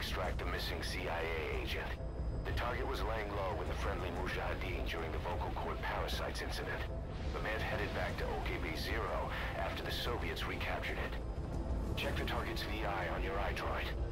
extract the missing CIA agent. The target was laying low with the friendly Mujahideen during the vocal cord parasites incident. The man headed back to OKB-0 after the Soviets recaptured it. Check the target's VI on your iDroid.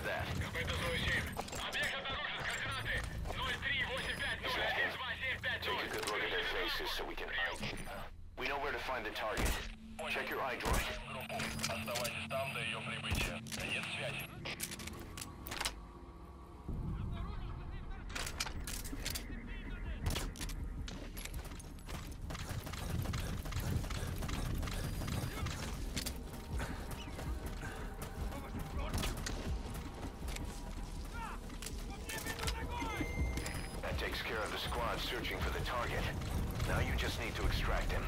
Roger that. Take a look at their faces so we can ID. We know where to find the target. Check your iDroid. squad searching for the target. Now you just need to extract him.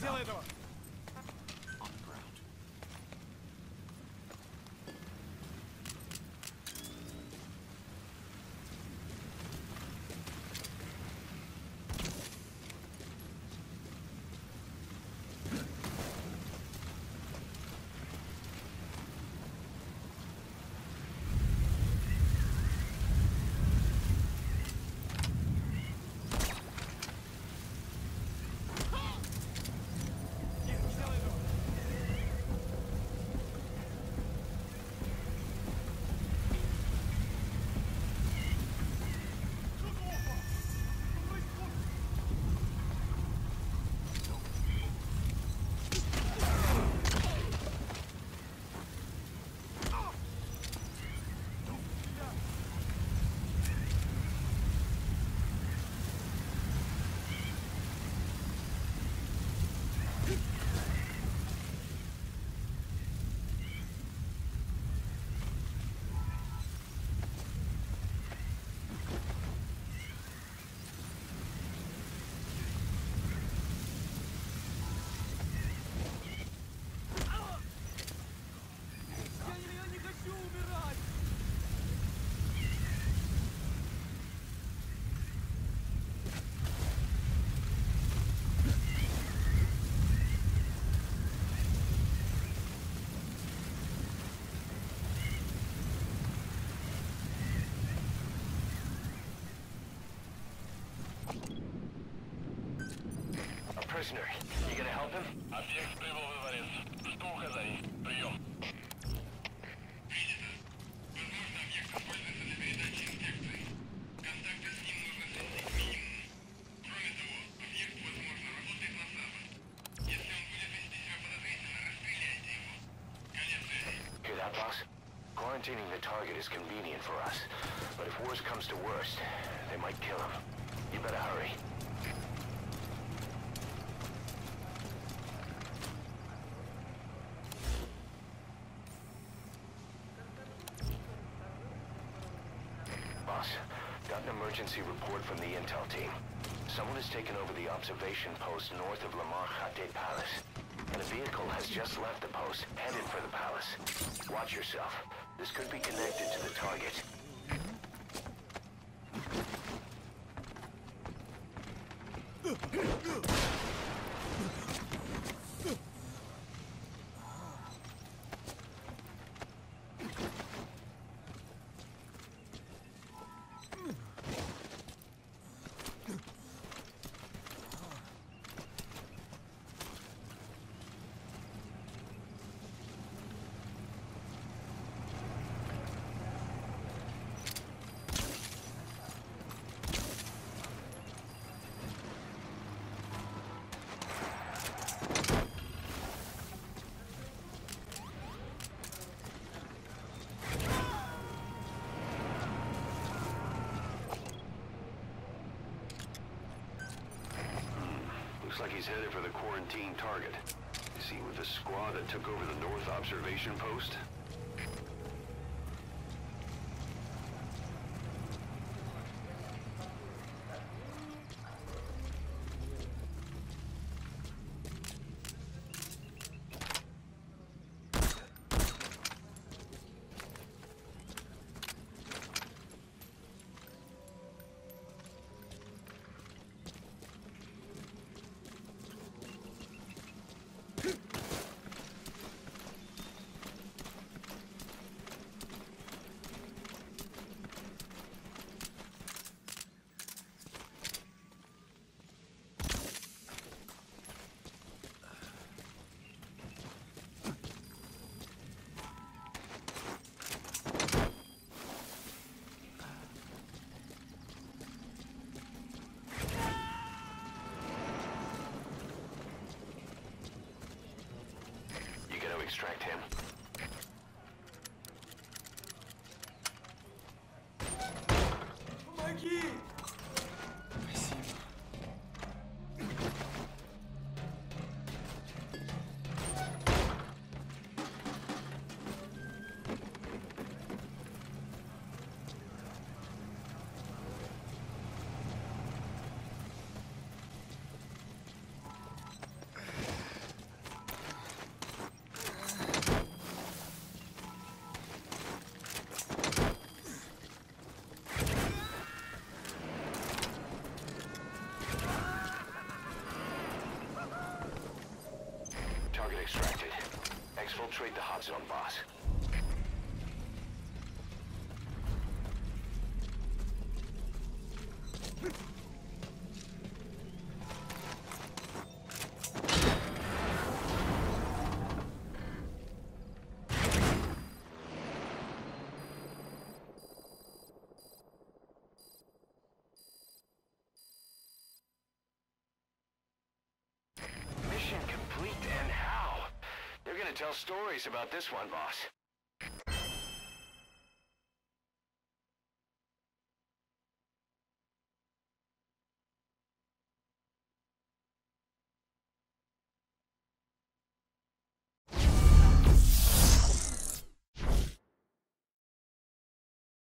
Сделай этого! prisoner. You gonna help him? Объект прибыл во дворец. Жду указаний. Прием. Hear that, boss? Quarantining the target is convenient for us. But if worst comes to worst, they might kill him. You better hurry. Report from the intel team. Someone has taken over the observation post north of Lamar Khaate Palace. And a vehicle has just left the post, headed for the palace. Watch yourself. This could be connected to the target. Looks like he's headed for the quarantine target. Is he with the squad that took over the North Observation Post? Extract him. Exfiltrate the hot zone, boss. Gonna tell stories about this one, boss.